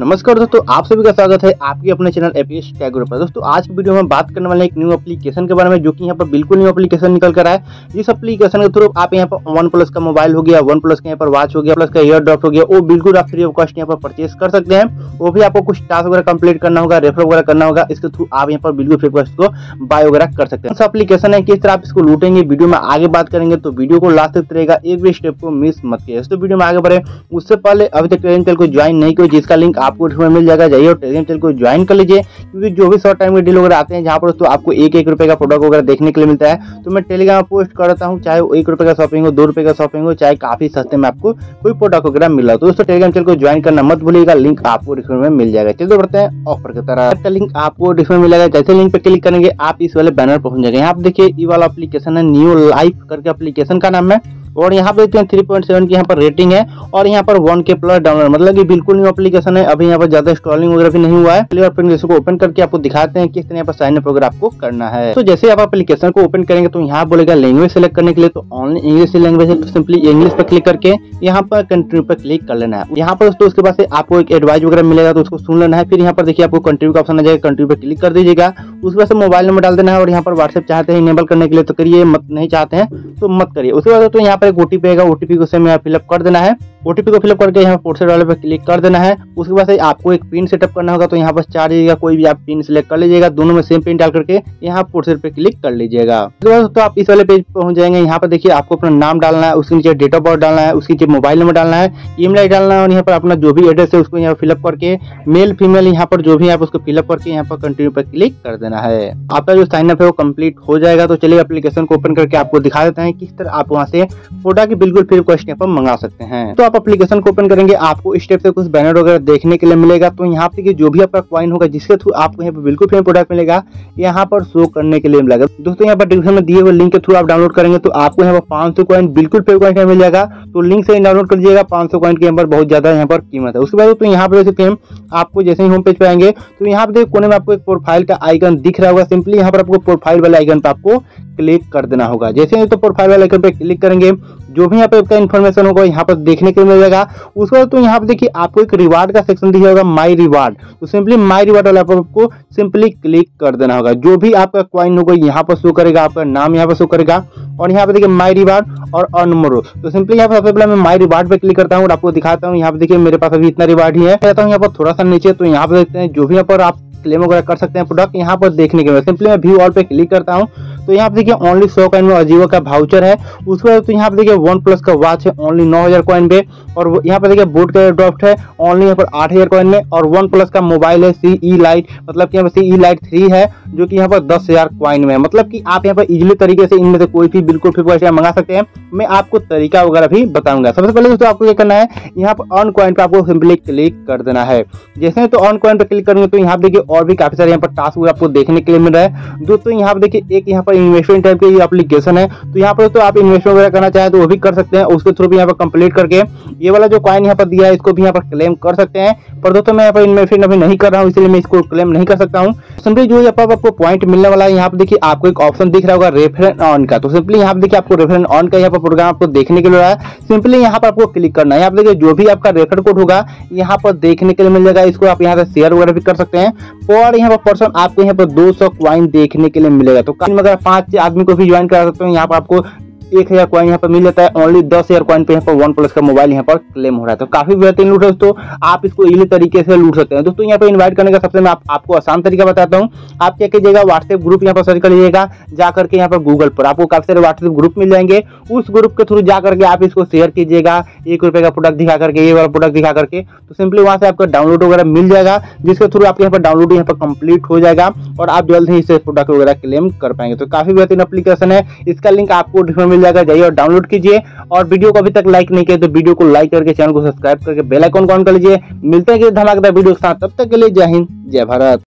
नमस्कार दोस्तों, आप सभी का स्वागत है आपके अपने चैनल एपीएस टैगोर पर। दोस्तों, आज की वीडियो में बात करने वाले एक न्यू एप्लीकेशन के बारे में, जो कि यहाँ पर बिल्कुल न्यू एप्लीकेशन निकल कर आया जिस एप्लीकेशन के थ्रू आप यहाँ पर वन प्लस का मोबाइल हो गया वन प्लस का यहाँ पर वॉच हो गया प्लस का ईयर ड्रॉप हो गया, वो बिल्कुल आप फ्री ऑफ़ कॉस्ट यहाँ पर परचेस कर सकते हैं। वो भी आपको कुछ टास्क वगैरह कंप्लीट करना होगा रेफर वगैरह करना होगा, इसके थ्रू आप यहाँ पर बिल्कुल फ्री कॉस्ट को बाय वगैरह कर सकते हैं। एप्लीकेशन है, किस तरह आप इसको लूटेंगे, वीडियो में आगे बात करेंगे तो वीडियो को लास्ट तक रहेगा, एक भी स्टेप को मिस मत किया वीडियो में आगे बढ़े, उससे पहले अभी तक चैनल को ज्वाइन नहीं किया, जिसका लिंक आपको उसमें मिल जाएगा। जाइए और टेलीग्राम चैनल को ज्वाइन कर लीजिए, क्योंकि जो भी शॉर्ट टाइम के डील वगैरह आते हैं, जहाँ पर तो आपको एक एक रुपए का प्रोडक्ट वगैरह देखने के लिए मिलता है। तो मैं टेलीग्राम पोस्ट करता हूँ, चाहे एक रुपए का शॉपिंग हो, दो रुपए का शॉपिंग हो, चाहे काफ़ी सस्ते में आपको कोई प्रोडक्ट वगैरह मिल तो दोस्तों टेलीग्राम चैनल को ज्वाइन करना मत भूलिएगा लिंक आपको डिस्क्रिप्शन में मिल जाएगा। चलिए बढ़ते हैं ऑफ़र की तरह लिंक आपको डिस्क्रिप्शन मिलेगा जैसे लिंक पर क्लिक करेंगे, आप इस वाले बैनर पहुँच जाएँगे। यहाँ पे देखिए, ये वाला एप्लीकेशन है न्यू लाइफ करके एप्लीकेशन का नाम है। और यहाँ पे थ्री पॉइंट सेवन की यहाँ पर रेटिंग है और यहाँ पर वन के प्लस डाउनलोड मतलब कि बिल्कुल न्यू एप्लीकेशन है। अभी यहाँ पर ज़्यादा स्टॉलिंग वगैरह भी नहीं हुआ है। प्ले एप्लीकेशन को ओपन करके आपको दिखाते हैं किस तरह यहाँ पर साइन अप वगैरह आपको करना है। तो जैसे आप एप्लीकेशन को ओपन करेंगे तो यहाँ बोलेगा लैंग्वेज सेलेक्ट करने के लिए। तो online English language simply English पर क्लिक करके यहाँ पर कंट्री पर क्लिक कर लेना है। यहाँ पर दोस्तों, उसके बाद आपको एक एडवाइस वगैरह मिलेगा तो उसको सुन लेना है। फिर यहाँ पर देखिए आपको कंट्री का ऑप्शन आ जाएगा। कंट्री पर क्लिक कर दीजिएगा। उसके बाद मोबाइल नंबर डाल देना है और यहाँ पर व्हाट्सएप चाहते हैं इनेबल करने के लिए तो करिए, मत, नहीं चाहते हैं तो मत करिए। उसके बाद तो यहाँ पर एक ओ टी पी आएगा ओ टी को सेम फिलअप कर देना है। ओटीपी को फिलअप करके यहाँ पोर्सेट वाले पर क्लिक कर देना है। उसके बाद आपको एक पिन सेटअप करना होगा तो यहाँ पर चार जगह कोई भी आप पिन सिलेक्ट कर लीजिएगा, दोनों में सेम पिन डाल करके यहाँ पोर्सेट पे क्लिक कर लीजिएगा। तो आप इस वाले पेज पहुँच जाएँगे। यहाँ पर देखिए आपको अपना नाम डालना है, उसके नीचे डेट ऑफ़ बर्थ डालना है, उसके नीचे मोबाइल नंबर डालना है ई ईमेल डालना है और यहाँ पर अपना जो भी एड्रेस है उसको यहाँ फिलअप करके मेल फीमेल यहाँ पर जो भी आप उसको फिलअप करके यहाँ पर कंटिन्यू पर क्लिक कर देना है। आपका जो साइन अप है वो कंप्लीट हो जाएगा। तो चलिए एप्लीकेशन को ओपन करके आपको दिखा देते हैं किस तरह आप वहाँ से फोटा की बिल्कुल फ्री यहाँ पर मंगा सकते हैं। तो आप एप्लीकेशन को ओपन करेंगे, आपको स्टेप से कुछ बैनर वगैरह देखने के लिए मिलेगा। तो यहाँ पे जो भी आपका क्वाइन होगा, जिसके थ्रू आपको यहाँ पे बिल्कुल फ्री प्रोडक्ट मिलेगा, यहाँ पर शो करने के लिए मिलेगा। दोस्तों, यहाँ पर डिस्क्रिप्शन में दिए हुए लिंक के थ्रू आप डाउनलोड करेंगे तो आपको यहाँ पर पाँच सौ क्वाइन बिल्कुल फ्री क्वाइन मिल जाएगा तो लिंक से डाउनलोड कर लीजिएगा, पाँच सौ क्वाइन के यहाँ पर बहुत ज़्यादा यहाँ पर कीमत है। उसके बाद तो यहाँ पर हैं आपको जैसे ही होम पेज पे आएँगे तो यहाँ पे कोने में आपको एक प्रोफ़ाइल का आइकन दिख रहा होगा। सिंपली यहाँ पर आपको प्रोफ़ाइल वाले आइकन पर आपको क्लिक कर देना होगा। जैसे ही तो प्रोफ़ाइल वाले आइकन पे क्लिक करेंगे जो भी यहाँ पे आपका इन्फॉर्मेशन होगा, यहाँ पर देखने के लिए मिल जाएगा। उसके बाद तो यहाँ पे देखिए, आपको एक रिवार्ड का सेक्शन दिया होगा माई रिवार्ड तो सिंपली माई रिवार्ड वाला आपको सिंपली क्लिक कर देना होगा। जो भी आपका क्वाइन होगा, यहाँ पर शो करेगा, आपका नाम यहाँ पर शो करेगा। और यहाँ पे देखिए माई रिवार्ड और अर्न मोरो तो सिंपली यहाँ पर सबसे पहले मैं माई रिवार्ड पे क्लिक करता हूँ और आपको दिखाता हूँ। यहाँ पे देखिए, मेरे पास अभी इतना रिवार्ड ही है। कहता हूँ, यहाँ पर थोड़ा सा नीचे तो यहाँ पे देखते हैं, जो भी यहाँ पर आप क्लेम वगैरह कर सकते हैं प्रोडक्ट यहाँ पर देखने के लिए। सिंपली मैं व्यू ऑल पे क्लिक करता हूँ। तो यहाँ पे देखिए ओनली सौ कॉइन में अजीवो का भाउचर है। उसके बाद तो यहाँ पे देखिए वन प्लस का वॉच है ओनली नौ हज़ार कॉइन पे। और यहाँ पे देखिए बोट का ड्रॉफ्ट है ओनली यहाँ पर आठ हज़ार कॉइन में। और वन प्लस का मोबाइल है सी ई लाइट मतलब कि यहाँ पर सी ई लाइट थ्री है, जो कि यहाँ पर दस हज़ार क्वाइन में मतलब कि आप यहाँ पर इजिली तरीके से इनमें से कोई भी बिल्कुल फ्री मंगा सकते हैं। मैं आपको तरीका वगैरह भी बताऊँगा। सबसे पहले दोस्तों आपको क्या करना है, यहाँ पर ऑन क्वाइन पे आपको सिंपली क्लिक कर देना है। जैसे तो ऑन क्वाइन पे क्लिक करेंगे तो यहाँ देखिए और भी काफ़ी सारे यहाँ पर टास्क आपको देखने के लिए मिल रहा है। दोस्तों यहाँ पर देखिए एक यहाँ पर इन्वेस्टमेंट टाइप की एप्लीकेशन है तो यहाँ पर तो आप इन्वेस्टमेंट वगैरह करना चाहें तो वो भी कर सकते हैं, उसके थ्रू भी यहाँ पर कंप्लीट करके। ये वाला जो कॉइन यहाँ पर दिया है, इसको भी यहाँ पर क्लेम कर सकते हैं। पर दोस्तों, मैं यहाँ पर इन्वेस्टमेंट अभी नहीं कर रहा हूँ, इसलिए मैं इसको क्लेम नहीं कर सकता हूँ। सिंपली जो यहाँ पर आपको पॉइंट मिलने वाला है यहाँ पर देखिए आपको एक ऑप्शन दिख रहा होगा रेफरेंस ऑन का तो सिंपली यहाँ पर देखिए आपको रेफरेंस ऑन का यहाँ पर प्रोग्राम आपको देखने के लिए है सिंपली यहाँ पर आपको क्लिक करना है यहाँ पर देखिए जो भी आपका रेफर कोड होगा यहाँ पर देखने के लिए मिल जाएगा इसको आप यहाँ से शेयर वगैरह भी कर सकते हैं और यहाँ पर पर्सन आपको यहाँ पर दो सौ देखने के लिए मिलेगा तो अगर पाँच आदमी को भी ज्वाइन करा सकते हैं यहाँ पर आपको एक हज़ार कॉइन यहाँ पर मिल जाता है। ओनली दस हज़ार कॉइन पे यहाँ पर वन प्लस का मोबाइल यहाँ पर क्लेम हो रहा है। तो काफ़ी बेहतरीन लूट है दोस्तों आप इसको इली तरीके से लूट सकते हैं। दोस्तों यहाँ पर इन्वाइट करने का सबसे मैं आप, आपको आसान तरीका बताता हूँ। आप क्या कीजिएगा व्हाट्सएप ग्रुप यहाँ पर सर्च कर लीजिएगा जाकर के यहाँ पर गूगल पर आपको काफ़ी सारे व्हाट्सएप ग्रुप मिल जाएँगे। उस ग्रुप के थ्रू जाकर के आप इसको शेयर कीजिएगा। एक रुपए का प्रोडक्ट दिखा करके ये वाला प्रोडक्ट दिखा करके। तो सिंपली वहाँ से आपका डाउनलोड वगैरह मिल जाएगा जिसके थ्रू आपके यहाँ पर डाउनलोड यहाँ पर कंप्लीट हो जाएगा और आप जल्द ही इसे प्रोडक्ट वगैरह क्लेम कर पाएँगे। तो काफ़ी बेहतरीन एप्लीकेशन है। इसका लिंक आपको डिस्क्रिप्शन मिल जाएगा, जाइए और डाउनलोड कीजिए। और वीडियो को अभी तक लाइक नहीं किया तो वीडियो को लाइक करके चैनल को सब्सक्राइब करके बेलाइकॉन ऑन कर लीजिए। मिलते हैं धमाकेदार वीडियो के साथ। तब तक के लिए जय हिंद, जय भारत।